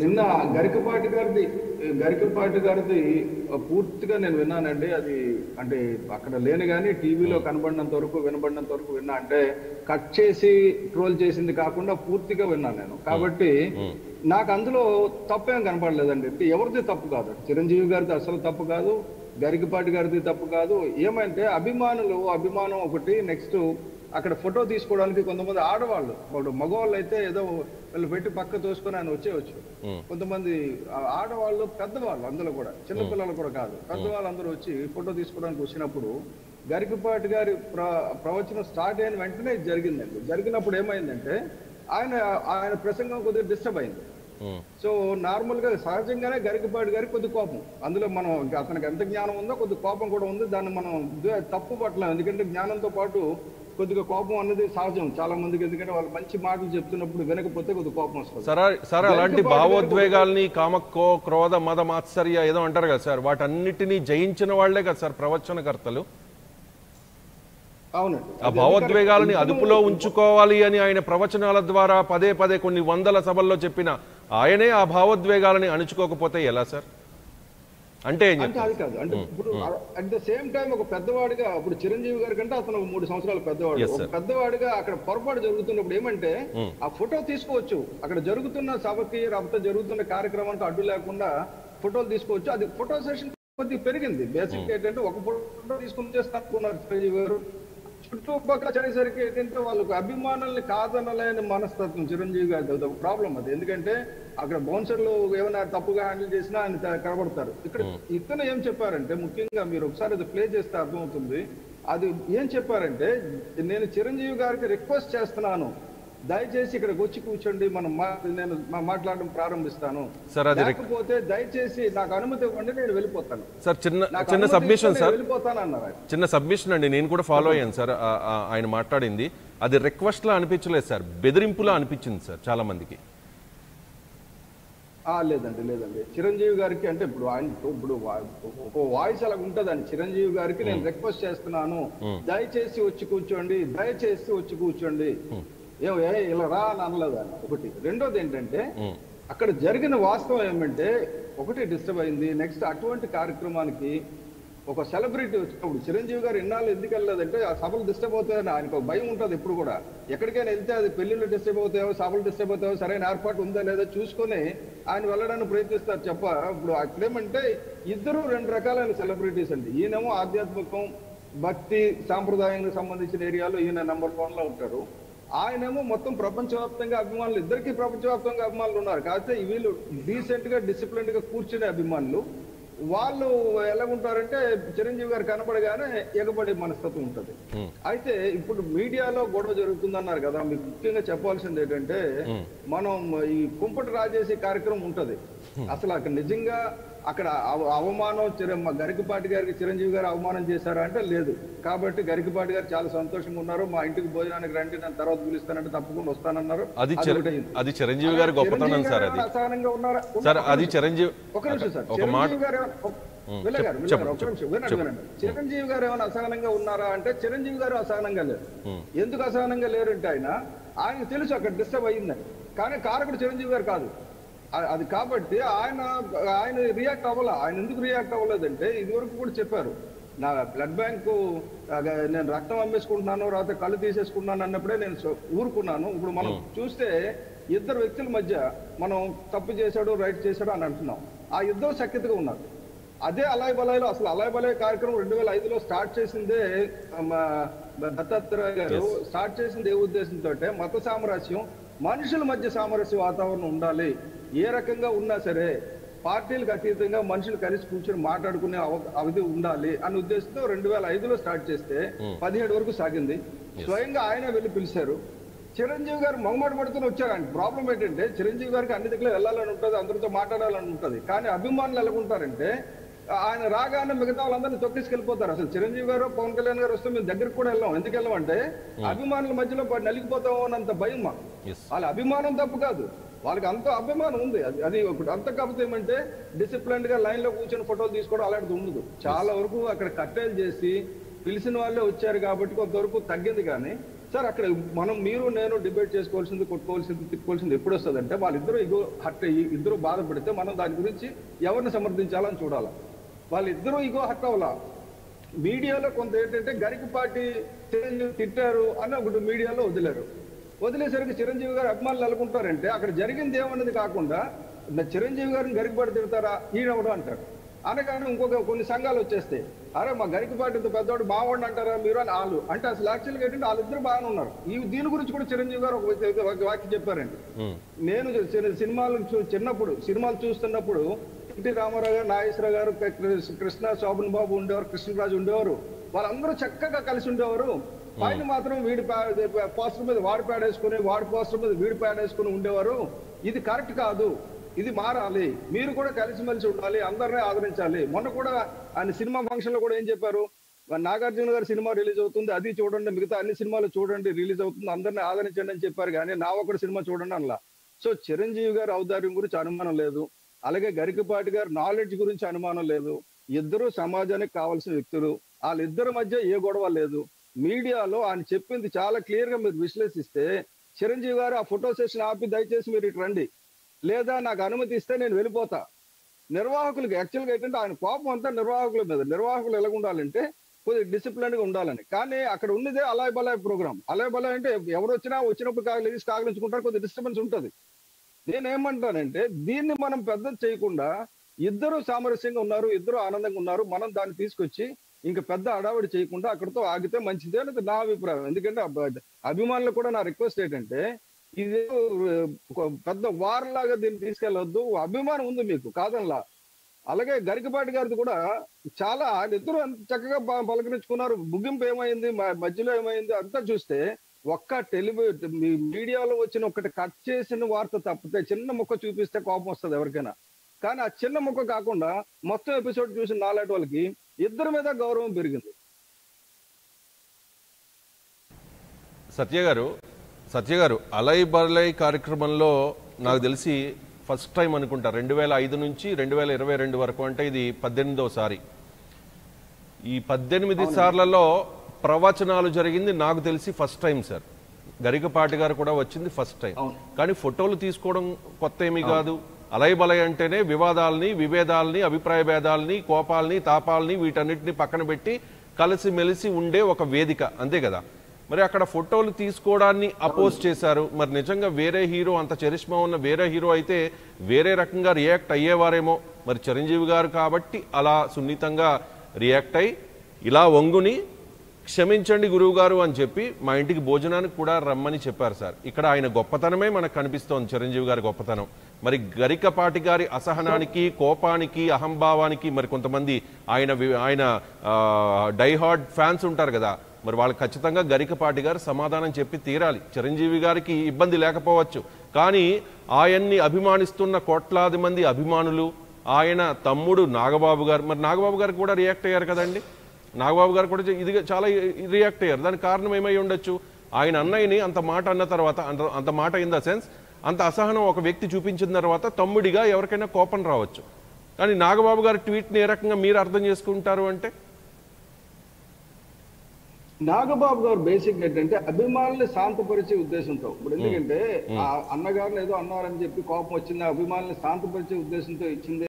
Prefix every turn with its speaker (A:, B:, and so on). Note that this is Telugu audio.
A: నిన్న గరికపాటి గారిది గరికపాటి గారిది పూర్తిగా నేను విన్నానండి. అది అంటే అక్కడ లేని కానీ టీవీలో కనబడినంత వరకు వినబడినంత వరకు విన్నా. అంటే కట్ చేసి ట్రోల్ చేసింది కాకుండా పూర్తిగా విన్నాను నేను. కాబట్టి నాకు అందులో తప్పేం కనపడలేదండి అంటే ఎవరిది తప్పు కాదు. చిరంజీవి గారిది అసలు తప్పు కాదు. గరికపాటి గారిది తప్పు కాదు. ఏమంటే అభిమానులు అభిమానం ఒకటి నెక్స్ట్ అక్కడ ఫోటో తీసుకోవడానికి కొంతమంది ఆడవాళ్ళు వాళ్ళు మగవాళ్ళు అయితే ఏదో వీళ్ళు పెట్టి పక్క తోసుకొని ఆయన వచ్చేయచ్చు. కొంతమంది ఆడవాళ్ళు పెద్దవాళ్ళు అందులో కూడా చిన్నపిల్లలు కూడా కాదు. పెద్దవాళ్ళు అందరూ వచ్చి ఫోటో తీసుకోవడానికి వచ్చినప్పుడు గరికపాటి గారి ప్ర ప్రవచనం స్టార్ట్ అయిన వెంటనే ఇది జరిగిందండి. జరిగినప్పుడు ఏమైందంటే ఆయన ఆయన ప్రసంగం కొద్దిగా డిస్టర్బ్ అయింది. సో నార్మల్గా సహజంగానే గరికపాటి గారికి కొద్ది కోపం. అందులో మనం అతనికి ఎంత జ్ఞానం ఉందో కొద్ది కోపం కూడా ఉంది. దాన్ని మనం తప్పు పట్టలేం ఎందుకంటే జ్ఞానంతో పాటు కొద్దిగా కోపం అన్నది సహజం. చాలా మందికి ఎందుకంటే వాళ్ళు మంచి మాటలు చెప్తున్నప్పుడు వినకపోతే కొద్ది కోపం వస్తుంది.
B: సార్ సార్ అలాంటి భావోద్వేగాల్ని కామక్కో క్రోధ మద మాత్సర్య ఏదో అంటారు కదా సార్. వాటన్నిటినీ జయించిన వాళ్ళే కదా సార్ ప్రవచనకర్తలు.
A: అవునండి.
B: ఆ భావోద్వేగాలని అదుపులో ఉంచుకోవాలి అని ఆయన ప్రవచనాల ద్వారా పదే పదే కొన్ని వందల సభల్లో చెప్పిన ఆయనే ఆ భావోద్వేగాలని అణుచుకోకపోతే ఎలా సార్? అంటే
A: అది కాదు. అంటే ఇప్పుడు అట్ ద సేమ్ టైం ఒక పెద్దవాడిగా ఇప్పుడు చిరంజీవి గారి కంటే అతను మూడు సంవత్సరాల పెద్దవాడు. ఒక. పెద్దవాడిగా అక్కడ పొరపాటు జరుగుతున్నప్పుడు ఏమంటే ఆ ఫోటో తీసుకోవచ్చు. అక్కడ జరుగుతున్న సభకి లేకపోతే జరుగుతున్న కార్యక్రమానికి అడ్డు లేకుండా ఫోటోలు తీసుకోవచ్చు. అది ఫోటో సెషన్ కొద్దిగా పెరిగింది. బేసిక్ ఏంటంటే ఒక ఫోటో తీసుకుని చేస్తున్నారు చిరంజీవి గారు. చుట్టుపక్కల చదివేసరికి ఏంటంటే వాళ్ళకు అభిమానుల్ని కాదనలేని మనస్తత్వం చిరంజీవి గారి ప్రాబ్లం అది. ఎందుకంటే అక్కడ బౌన్సర్లు ఏమైనా తప్పుగా హ్యాండిల్ చేసినా ఆయన కనబడతారు. ఇక్కడ ఇతను ఏం చెప్పారంటే ముఖ్యంగా మీరు ఒకసారి అది ప్లే చేస్తే అర్థమవుతుంది. అది ఏం చెప్పారంటే నేను చిరంజీవి గారికి రిక్వెస్ట్ చేస్తున్నాను. దయచేసి ఇక్కడికి వచ్చి కూర్చోండి మనం మా- నేను మాట్లాడడం ప్రారంభిస్తాను.
B: సార్, అది రిక్-
A: లేకపోతే దయచేసి నాకు అనుమతి ఇవ్వండి నేను వెళ్ళిపోతాను.
B: సార్ చిన్న చిన్న సబ్మిషన్ సార్.
A: వెళ్ళిపోతాను అన్నారు.
B: చిన్న సబ్మిషన్ అండి నేను కూడా ఫాలో అయ్యాను సార్ ఆయన మాట్లాడింది. అది రిక్వెస్ట్ లా అనిపించలేదు సార్ బెదిరింపులా అనిపించింది సార్ చాలా మందికి.
A: ఆ లేదండి లేదండి. చిరంజీవి గారికి అంటే ఇప్పుడు ఆయన ఇప్పుడు ఒక వాయిస్ అలా ఉంటదండి. చిరంజీవి గారికి నేను రిక్వెస్ట్ చేస్తున్నాను. దయచేసి వచ్చి కూర్చోండి దయచేసి వచ్చి కూర్చోండి. ఏం ఇలా రా అని అనలేదు ఆయన. ఒకటి. రెండోది ఏంటంటే అక్కడ జరిగిన వాస్తవం ఏమంటే ఒకటి డిస్టర్బ్ అయింది. నెక్స్ట్ అటువంటి కార్యక్రమానికి ఒక సెలబ్రిటీ వచ్చినప్పుడు చిరంజీవి గారు ఇన్నాళ్ళు ఎందుకు వెళ్ళలేదంటే ఆ సభలు డిస్టర్బ్ అవుతాయని ఆయనకు భయం ఉంటుంది ఎప్పుడు కూడా. ఎక్కడికైనా వెళ్తే అది పెళ్ళిళ్ళు డిస్టర్బ్ అవుతాయో సభలు డిస్టర్బ్ అవుతాయో సరైన ఏర్పాటు ఉందా లేదా చూసుకొని ఆయన వెళ్ళడానికి ప్రయత్నిస్తారు చెప్ప ఇప్పుడు అక్కడేమంటే ఇద్దరు రెండు రకాలైన సెలబ్రిటీస్ అండి. ఈయనేమో ఆధ్యాత్మికం భక్తి సాంప్రదాయానికి సంబంధించిన ఏరియాలో ఈయన నంబర్ వన్లో ఉంటారు. ఆయనేమో మొత్తం ప్రపంచవ్యాప్తంగా అభిమానులు ఇద్దరికి ప్రపంచవ్యాప్తంగా అభిమానులు ఉన్నారు. కాకపోతే వీళ్ళు డీసెంట్గా డిసిప్లిన్గా కూర్చునే అభిమానులు. వాళ్ళు ఎలా ఉంటారంటే చిరంజీవి గారు కనబడగానే ఎగబడే మనస్తత్వం ఉంటుంది. అయితే ఇప్పుడు మీడియాలో గొడవ జరుగుతుందన్నారు కదా మీకు ముఖ్యంగా చెప్పాల్సింది ఏంటంటే మనం ఈ కుంపటి రాజేసి కార్యక్రమం ఉంటది. అసలు అక్కడ నిజంగా అక్కడ అవ- అవమానం గరికపాటి గారికి చిరంజీవి గారు అవమానం చేశారా అంటే లేదు. కాబట్టి గరికపాటి గారు చాలా సంతోషంగా ఉన్నారు. మా ఇంటికి భోజనానికి రండి నేను తర్వాత పిలుస్తానంటే తప్పకుండా వస్తానన్నారు.
B: అది. అది చిరంజీవి గారి గొప్పతనం సార్ అది. సార్ అది. చిరంజీవి
A: ఒక నిమిషం సార్. చిరంజీవి గారు చిరంజీవి గారు ఏమైనా అసహనంగా ఉన్నారా అంటే చిరంజీవి గారు అసహనంగా లేరు. ఎందుకు అసహనంగా లేరంటే ఆయన ఆయనకు తెలుసు అక్కడ డిస్టర్బ్ అయ్యిందని. కానీ కారకుడు చిరంజీవి గారు కాదు. అది కాబట్టి ఆయన ఆయన రియాక్ట్ అవ్వాల. ఆయన ఎందుకు రియాక్ట్ అవ్వలేదంటే ఇదివరకు కూడా చెప్పారు. నా బ్లడ్ బ్యాంకు నేను రక్తం అమ్మేసుకుంటున్నాను తర్వాత కళ్ళు తీసేసుకుంటున్నాను అన్నప్పుడే నేను ఊరుకున్నాను. ఇప్పుడు మనం చూస్తే ఇద్దరు వ్యక్తుల మధ్య మనం తప్పు చేశాడు రైట్ చేశాడు అని అంటున్నాం. ఆ ఇద్దరు సఖ్యతగా ఉన్నారు అదే అలాయ్ బలాయ్లో అసలు అలాయ్ బలాయ్ కార్యక్రమం రెండు వేల ఐదులో స్టార్ట్ చేసిందే దత్తాత్రేయ గారు. స్టార్ట్ చేసింది ఏ ఉద్దేశంతో మత సామరస్యం మనుషుల మధ్య సామరస్య వాతావరణం ఉండాలి. ఏ రకంగా ఉన్నా సరే పార్టీలకు అతీతంగా మనుషులు కలిసి కూర్చొని మాట్లాడుకునే అవ- అవధి ఉండాలి అనే ఉద్దేశంతో రెండు వేల ఐదులో స్టార్ట్ చేస్తే పదిహేడు వరకు సాగింది. స్వయంగా ఆయన వెళ్ళి పిలిచారు. చిరంజీవి గారు మొహమాట పడుతూనే వచ్చారు ఆయన ప్రాబ్లం ఏంటంటే చిరంజీవి గారికి అన్ని దగ్గర వెళ్ళాలని ఉంటుంది అందరితో మాట్లాడాలని ఉంటుంది. కానీ అభిమానులు ఎలాగుంటారంటే ఆయన రాగానే మిగతా వాళ్ళందరినీ తొక్కిసుకెళ్ళిపోతారు. అసలు చిరంజీవి గారు పవన్ కళ్యాణ్ గారు వస్తే మేము దగ్గరికి కూడా వెళ్ళాం. ఎందుకు వెళ్ళాం అంటే అభిమానుల మధ్యలో పడి నలిగిపోతామో అన్నంత భయం మాకు. వాళ్ళ అభిమానం తప్పు కాదు. వాళ్ళకి అంత అభిమానం ఉంది. అది అది ఒకటి. అంత కాకపోతే ఏమంటే డిసిప్లిన్డ్గా లైన్లో కూర్చొని ఫోటోలు తీసుకోవడం అలాంటిది ఉండదు. చాలా వరకు అక్కడ కట్టేలు చేసి పిలిచిన వాళ్ళే వచ్చారు కాబట్టి కొంతవరకు తగ్గింది కానీ సార్ అక్కడ మనం మీరు నేను డిబేట్ చేసుకోవాల్సింది కొట్టుకోవాల్సింది తిట్టుకోవాల్సింది ఎప్పుడు వస్తుంది అంటే వాళ్ళిద్దరూ ఇగో హట్ ఇద్దరు బాధపడితే మనం దాని గురించి ఎవరిని సమర్థించాలని చూడాలి? వాళ్ళిద్దరూ ఇగో హట్ అవ్వాలా? మీడియాలో కొంత ఏంటంటే గరికపాటి తిట్టారు అని ఒకటి మీడియాలో వదిలేరు. వదిలేసరికి చిరంజీవి గారు అభిమానులు అనుకుంటారంటే అక్కడ జరిగింది ఏమన్నది కాకుండా నా చిరంజీవి గారిని గరికపాటి తిడతారా? ఈయనవడం అంటారు. అనగానే ఇంకొక కొన్ని సంఘాలు వచ్చేస్తాయి అరే మా గరికపాటి ఇంత పెద్దవాడు బాగుండు అంటారా మీరు? అని వాళ్ళు అంటే అసలు యాక్చువల్గా ఏంటంటే వాళ్ళిద్దరు బాగానే ఉన్నారు. ఈ దీని గురించి కూడా చిరంజీవి గారు ఒక వాక్యం చెప్పారండి. నేను సినిమాలు చిన్నప్పుడు సినిమాలు చూస్తున్నప్పుడు ఎన్టీ రామారావు గారు నాగేశ్వరరావు గారు కృష్ణ శోభన్ బాబు ఉండేవారు కృష్ణరాజు ఉండేవారు. వాళ్ళందరూ చక్కగా కలిసి ఉండేవారు. పైన మాత్రం వీడి పోస్టర్ మీద వాడి ప్యాడ్ వేసుకుని వాడి పోస్టర్ మీద వీడి ప్యాడ్ వేసుకుని ఉండేవారు. ఇది కరెక్ట్ కాదు. ఇది మారాలి. మీరు కూడా కలిసిమెలిసి ఉండాలి. అందరినీ ఆదరించాలి. మొన్న కూడా ఆయన సినిమా ఫంక్షన్లో కూడా ఏం చెప్పారు? నాగార్జున గారి సినిమా రిలీజ్ అవుతుంది. అది చూడండి. మిగతా అన్ని సినిమాలు చూడండి. రిలీజ్ అవుతుంది. అందరినీ ఆదరించండి అని చెప్పారు. కానీ నా ఒక్కడి సినిమా చూడండి అనలా. సో చిరంజీవి గారి ఔదార్యం గురించి అనుమానం లేదు. అలాగే గరికపాటి గారి నాలెడ్జ్ గురించి అనుమానం లేదు. ఇద్దరు సమాజానికి కావాల్సిన వ్యక్తులు. వాళ్ళిద్దరి మధ్య ఏ గొడవ లేదు. మీడియాలో ఆయన చెప్పింది చాలా క్లియర్గా మీరు విశ్లేషిస్తే చిరంజీవి గారు ఆ ఫోటో సెషన్ ఆపి దయచేసి మీరు ఇటు రండి. లేదా నాకు అనుమతి ఇస్తే నేను వెళ్ళిపోతా. నిర్వాహకులకు యాక్చువల్గా ఏంటంటే ఆయన కోపం అంతా నిర్వాహకుల మీద. నిర్వాహకులు ఎలా ఉండాలంటే కొద్దిగా డిసిప్లిన్గా ఉండాలని. కానీ అక్కడ ఉన్నదే అలాయ్ బలాయ్ ప్రోగ్రామ్ అలాయ్ బలాయ్ అంటే ఎవరు వచ్చినా వచ్చినప్పుడు కాగ లెగిసి కాగలించుకుంటారు కొద్దిగా డిస్టర్బెన్స్ ఉంటుంది. నేనేమంటానంటే దీన్ని మనం పెద్ద చేయకుండా ఇద్దరు సామరస్యంగా ఉన్నారు ఇద్దరు ఆనందంగా ఉన్నారు మనం దాన్ని తీసుకొచ్చి ఇంకా పెద్ద అడావిడి చేయకుండా అక్కడతో ఆగితే మంచిదే అనేది నా అభిప్రాయం. ఎందుకంటే అభిమానులు కూడా నా రిక్వెస్ట్ ఏంటంటే ఇది పెద్ద వార్ లాగా దీన్ని తీసుకెళ్ళొద్దు అభిమానం ఉంది మీకు కాదనలా. అలాగే గరికపాటి గారిది కూడా చాలా ఇద్దరు అంత చక్కగా పలకరించుకున్నారు. ముగింపు ఏమైంది మధ్యలో ఏమైంది అంతా చూస్తే ఒక్క టెలివి మీడియాలో వచ్చిన ఒకటి కట్ చేసిన వార్త తప్పితే చిన్న ముక్క చూపిస్తే కోపం వస్తుంది ఎవరికైనా. కానీ ఆ చిన్న ముక్క కాకుండా మొత్తం ఎపిసోడ్ చూసిన నాలాంటి వాళ్ళకి ఇద్దరి మీద గౌరవం పెరిగింది.
B: సత్య గారు సత్య గారు అలై బలై కార్యక్రమంలో నాకు తెలిసి ఫస్ట్ టైం అనుకుంటా రెండు వేల ఐదు నుంచి రెండు వేల ఇరవై రెండు వరకు అంటే ఇది పద్దెనిమిదోసారి ఈ పద్దెనిమిది సార్లలో ప్రవచనాలు జరిగింది నాకు తెలిసి ఫస్ట్ టైం సార్. గరికపాటి గారు కూడా వచ్చింది ఫస్ట్ టైం. కానీ ఫోటోలు తీసుకోవడం కొత్త ఏమీ కాదు. అలై బలై అంటేనే వివాదాలని విభేదాలని అభిప్రాయ భేదాలని కోపాలని తాపాలని వీటన్నిటిని పక్కన పెట్టి కలిసి మెలిసి ఉండే ఒక వేదిక. అంతే కదా? మరి అక్కడ ఫోటోలు తీసుకోవడాన్ని అపోజ్ చేశారు. మరి నిజంగా వేరే హీరో అంత చరిష్మా ఉన్న వేరే హీరో అయితే వేరే రకంగా రియాక్ట్ అయ్యేవారేమో. మరి చిరంజీవి గారు కాబట్టి అలా సున్నితంగా రియాక్ట్ అయి ఇలా వంగుని క్షమించండి గురువుగారు అని చెప్పి మా ఇంటికి భోజనానికి కూడా రమ్మని చెప్పారు సార్. ఇక్కడ ఆయన గొప్పతనమే మనకు కనిపిస్తోంది చిరంజీవి గారి గొప్పతనం. మరి గరికపాటి గారి అసహనానికి కోపానికి అహంభావానికి మరి కొంతమంది ఆయన ఆయన డైహార్డ్ ఫ్యాన్స్ ఉంటారు కదా. మరి వాళ్ళు ఖచ్చితంగా గరికపాటి గారు సమాధానం చెప్పి తీరాలి. చిరంజీవి గారికి ఇబ్బంది లేకపోవచ్చు. కానీ ఆయన్ని అభిమానిస్తున్న కోట్లాది మంది అభిమానులు ఆయన తమ్ముడు నాగబాబు గారు మరి నాగబాబు గారు కూడా రియాక్ట్ అయ్యారు కదండి? నాగబాబు గారు కూడా ఇది చాలా రియాక్ట్ అయ్యారు. దానికి కారణం ఏమై ఉండొచ్చు? ఆయన అన్నయ్యని అంత మాట అన్న తర్వాత అంత అంత మాట ఇన్ ద సెన్స్ అంత అసహనం ఒక వ్యక్తి చూపించిన తర్వాత తమ్ముడిగా ఎవరికైనా కోపం రావచ్చు. కానీ నాగబాబు గారి ట్వీట్ని ఏ రకంగా మీరు అర్థం చేసుకుంటారు అంటే?
A: నాగబాబు గారు బేసిక్ ఏంటంటే అభిమానుల్ని శాంతపరిచే ఉద్దేశంతో. ఇప్పుడు ఎందుకంటే ఆ అన్నగారిని ఏదో అన్నారని చెప్పి కోపం వచ్చింది అభిమానుల్ని శాంతపరిచే ఉద్దేశంతో ఇచ్చింది